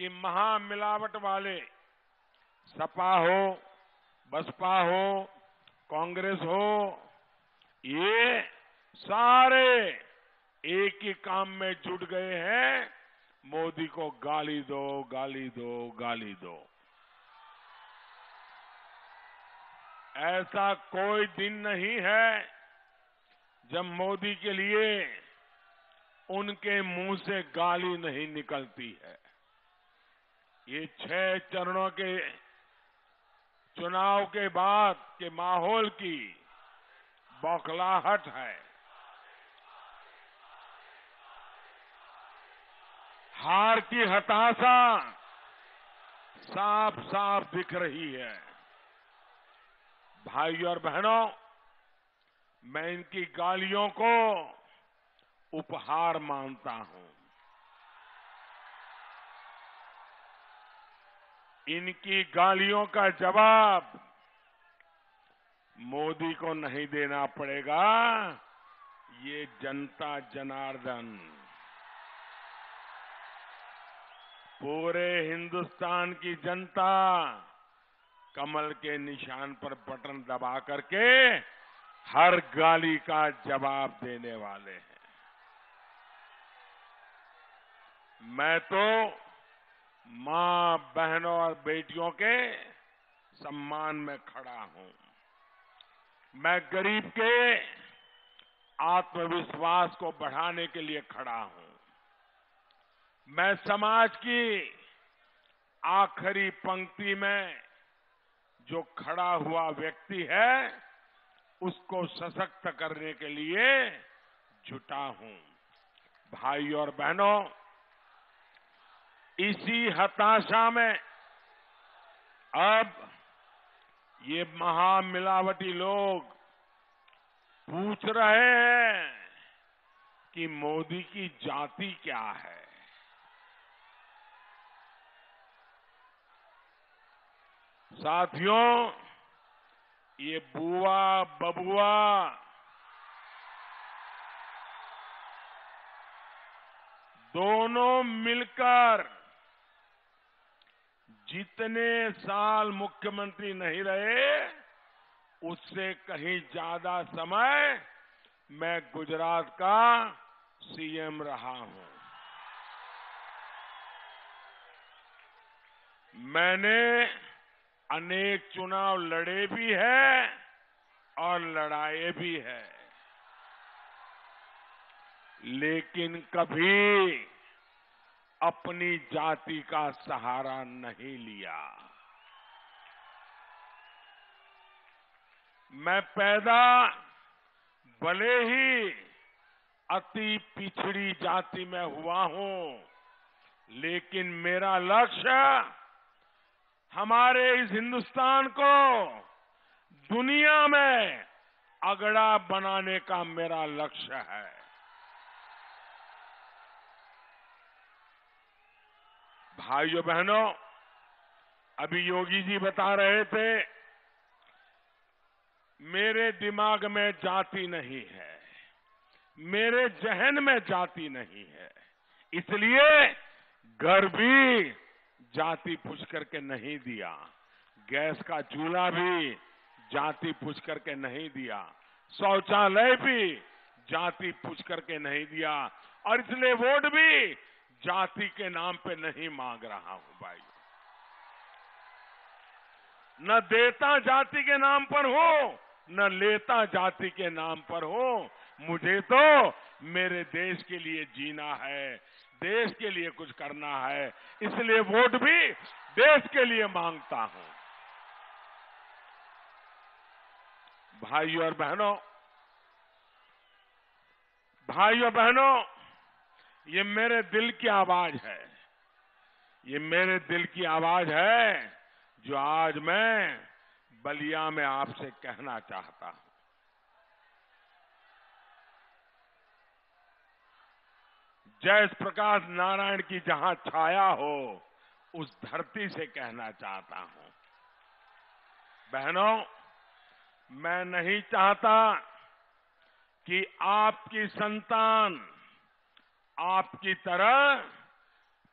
कि महामिलावट वाले सपा हो, बसपा हो, कांग्रेस हो, ये सारे एक ही काम में जुट गए हैं। मोदी को गाली दो गाली दो गाली दो। ऐसा कोई दिन नहीं है जब मोदी के लिए उनके मुँह से गाली नहीं निकलती है। ये छह चरणों के चुनाव के बाद के माहौल की बौखलाहट है। हार की हताशा साफ़ साफ़ दिख रही है। भाई और बहनों, मैं इनकी गालियों को उपहार मानता हूँ। इनकी गालियों का जवाब मोदी को नहीं देना पड़ेगा। ये जनता जनार्दन। पूरे हिंदुस्तान की जनता कमल के निशान पर बटन दबा करके हर गाली का जवाब देने वाले हैं। मैं तो माँ, बहनों और बेटियों के सम्मान में खड़ा हूँ। मैं गरीब के आत्मविश्वास को बढ़ाने के लिए खड़ा हूँ। मैं समाज की आखिरी पंक्ति में जो खड़ा हुआ व्यक्ति है, उसको सशक्त करने के लिए जुटा हूँ। भाई और बहनों इसी हताशा में अब ये महामिलावटी लोग पूछ रहे हैं कि मोदी की जाति क्या है। साथियों, ये बुआ, बबुआ, दोनों मिलकर जितने साल मुख्यमंत्री नहीं रहे, उससे कहीं ज़्यादा समय मैं गुजरात का सीएम रहा हूँ। मैंने अनेक चुनाव लड़े भी हैं और लड़ाए भी है। लेकिन कभी अपनी जाति का सहारा नहीं लिया। मैं पैदा भले ही अति पिछड़ी जाति में हुआ हूँ, लेकिन मेरा लक्ष्य हमारे इस हिंदुस्तान को दुनिया में अगड़ा बनाने का मेरा लक्ष्य है। भाइयों बहनों, अभी योगी जी बता रहे थे, मेरे दिमाग में जाति नहीं है, मेरे जहन में जाति नहीं है, इसलिए घर भी जाति पूछ करके नहीं दिया, गैस का चूल्हा भी जाति पूछ करके नहीं दिया, शौचालय भी जाति पूछ करके नहीं दिया, और इसलिए वोट भी जाति के नाम पे नहीं मांग रहा हूँ भाई। न देता जाति के नाम पर हो, न लेता जाति के नाम पर हो। मुझे तो मेरे देश के लिए जीना है, देश के लिए कुछ करना है, इसलिए वोट भी देश के लिए माँगता हूँ। भाइयों और बहनों, भाइयों बहनों ये मेरे दिल की आवाज़ है। ये मेरे दिल की आवाज़ है जो आज मैं बलिया में आपसे कहना चाहता हूँ। जय प्रकाश नारायण की जहाँ छाया हो, उस धरती से कहना चाहता हूँ। बहनों, मैं नहीं चाहता कि आपकी संतान आपकी तरह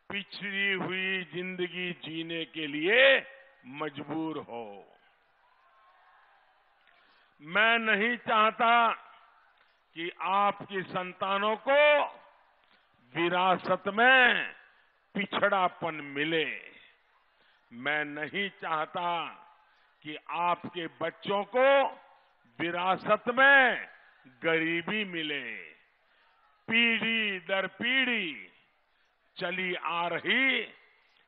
पिछड़ी हुई ज़िंदगी जीने के लिए मजबूर हो। मैं नहीं चाहता कि आपकी संतानों को विरासत में पिछड़ापन मिले। मैं नहीं चाहता कि आपके बच्चों को विरासत में गरीबी मिले। पीढ़ी दर पीढ़ी चली आ रही,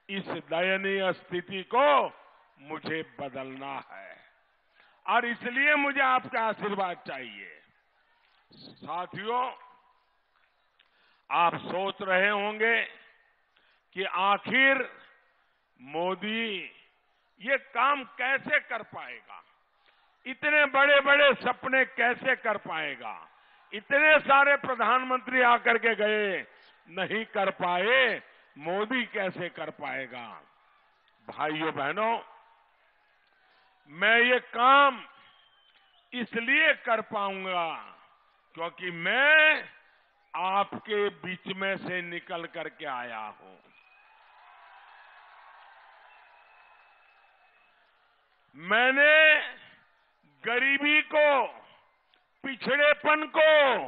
इस दयनीय स्थिति को मुझे बदलना है। और इसलिए मुझे आपका आशीर्वाद चाहिए। साथियों, आप सोच रहे होंगे कि आखिर मोदी ये काम कैसे कर पाएगा? इतने बड़े बड़े सपने कैसे कर पाएगा? इतने सारे प्रधानमंत्री आकर के गए, नहीं कर पाए, मोदी कैसे कर पाएगा? भाइयों बहनों, मैं ये काम इसलिए कर पाऊँगा क्योंकि मैं आपके बीच में से निकल करके आया हूँ। मैंने गरीबी को पिछड़ेपन को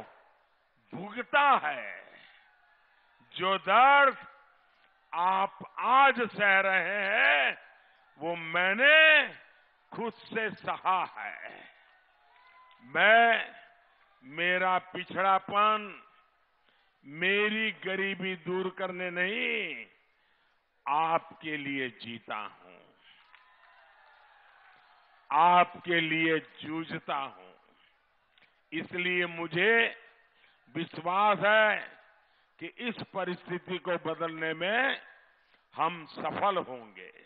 भुगता है। जो दर्द आप आज सह रहे हैं, वो मैंने खुद से सहा है। मैं, मेरा पिछड़ापन मेरी गरीबी दूर करने नहीं, आपके लिए जीता हूँ। आपके लिए जूझता हूँ। इसलिए मुझे विश्वास है कि इस परिस्थिति को बदलने में हम सफल होंगे।